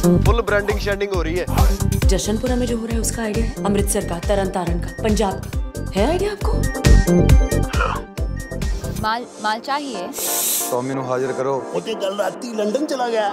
Full branding शेंडिंग हो रही है। जशनपुरा में जो हो रहा है उसका आइडिया है अमृतसर का तरन तारण का पंजाब का। है आइडिया आपको? हाँ। माल माल चाहिए। टॉमी नु हाजिर करो। मुझे कल रात लंदन चला गया।